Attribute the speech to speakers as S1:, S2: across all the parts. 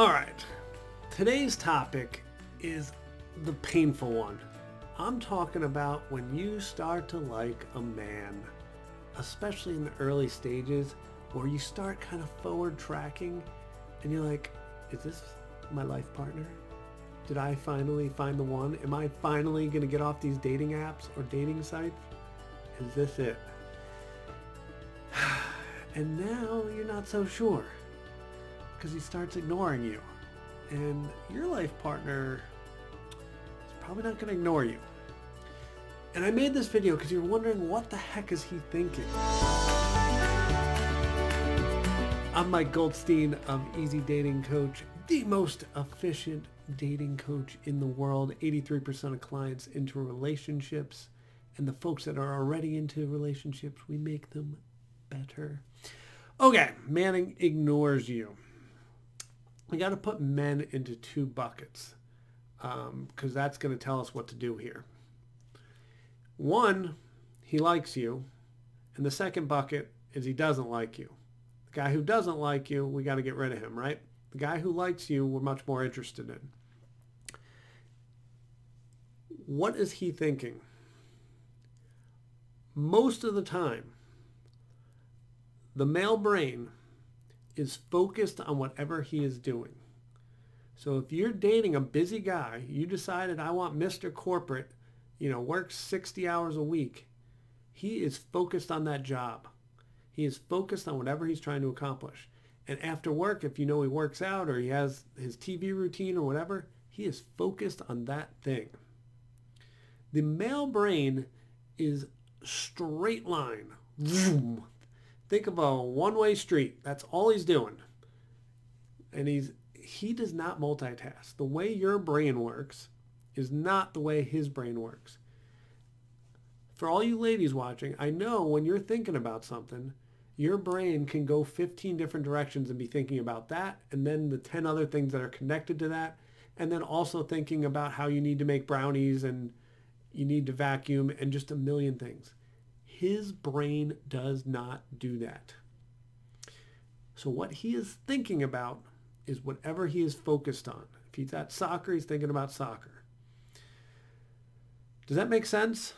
S1: All right. Today's topic is the painful one. I'm talking about when you start to like a man, especially in the early stages where you start kind of forward tracking and you're like, is this my life partner? Did I finally find the one? Am I finally going to get off these dating apps or dating sites? Is this it? And now you're not so sure because he starts ignoring you. And your life partner is probably not going to ignore you. And I made this video because you're wondering what the heck is he thinking? I'm Mike Goldstein of EZ Dating Coach, the most efficient dating coach in the world. 83% of clients into relationships. And the folks that are already into relationships, we make them better. Okay, Manning ignores you. We got to put men into two buckets because um, that's going to tell us what to do here. One, he likes you. And the second bucket is he doesn't like you. The guy who doesn't like you, we got to get rid of him, right? The guy who likes you, we're much more interested in. What is he thinking? Most of the time, the male brain is focused on whatever he is doing. So if you're dating a busy guy, you decided I want Mr. Corporate, you know, works 60 hours a week. He is focused on that job. He is focused on whatever he's trying to accomplish. And after work, if you know he works out or he has his TV routine or whatever, he is focused on that thing. The male brain is straight line. Think of a one-way street. That's all he's doing. And he's he does not multitask. The way your brain works is not the way his brain works. For all you ladies watching, I know when you're thinking about something, your brain can go 15 different directions and be thinking about that and then the 10 other things that are connected to that and then also thinking about how you need to make brownies and you need to vacuum and just a million things. His brain does not do that. So what he is thinking about is whatever he is focused on. If he's at soccer, he's thinking about soccer. Does that make sense?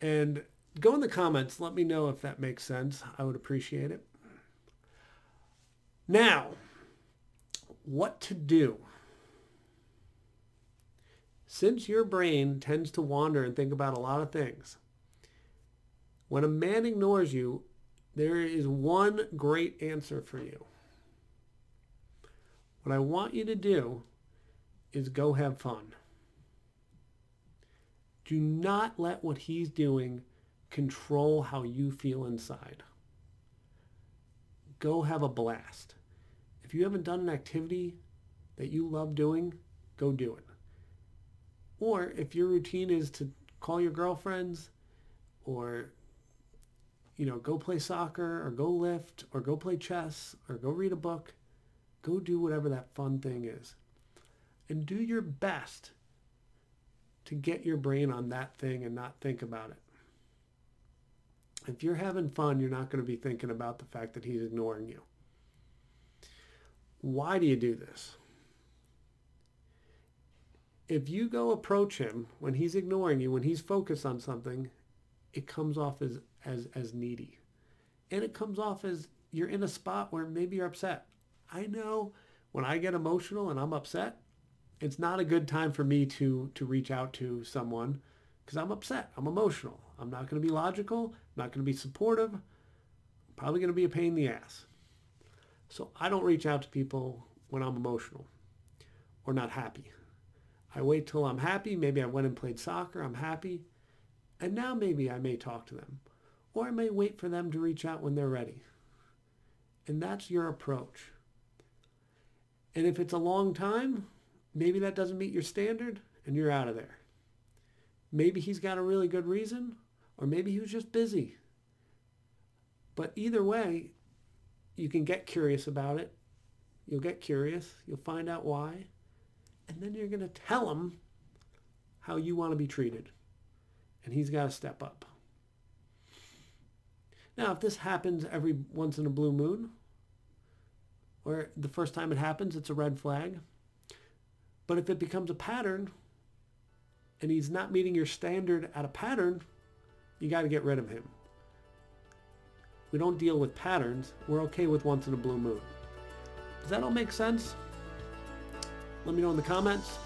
S1: And go in the comments. Let me know if that makes sense. I would appreciate it. Now, what to do? Since your brain tends to wander and think about a lot of things, when a man ignores you, there is one great answer for you. What I want you to do is go have fun. Do not let what he's doing control how you feel inside. Go have a blast. If you haven't done an activity that you love doing, go do it. Or if your routine is to call your girlfriends or you know, go play soccer or go lift or go play chess or go read a book. Go do whatever that fun thing is. And do your best to get your brain on that thing and not think about it. If you're having fun, you're not going to be thinking about the fact that he's ignoring you. Why do you do this? If you go approach him when he's ignoring you, when he's focused on something, it comes off as as as needy. And it comes off as you're in a spot where maybe you're upset. I know when I get emotional and I'm upset, it's not a good time for me to to reach out to someone because I'm upset. I'm emotional. I'm not going to be logical. I'm not going to be supportive. I'm probably going to be a pain in the ass. So I don't reach out to people when I'm emotional or not happy. I wait till I'm happy. Maybe I went and played soccer. I'm happy. And now maybe I may talk to them. Or I may wait for them to reach out when they're ready. And that's your approach. And if it's a long time, maybe that doesn't meet your standard and you're out of there. Maybe he's got a really good reason, or maybe he was just busy. But either way, you can get curious about it. You'll get curious. You'll find out why. And then you're going to tell him how you want to be treated. And he's got to step up. Now, if this happens every once in a blue moon, or the first time it happens, it's a red flag. But if it becomes a pattern and he's not meeting your standard at a pattern, you got to get rid of him. We don't deal with patterns. We're okay with once in a blue moon. Does that all make sense? Let me know in the comments.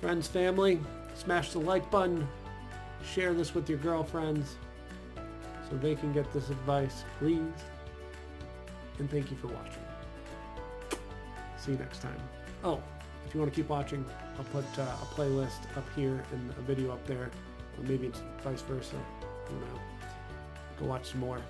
S1: Friends, family, smash the like button. Share this with your girlfriends so they can get this advice, please. And thank you for watching. See you next time. Oh, if you want to keep watching, I'll put uh, a playlist up here and a video up there. Or maybe it's vice versa. I don't know. Go watch some more.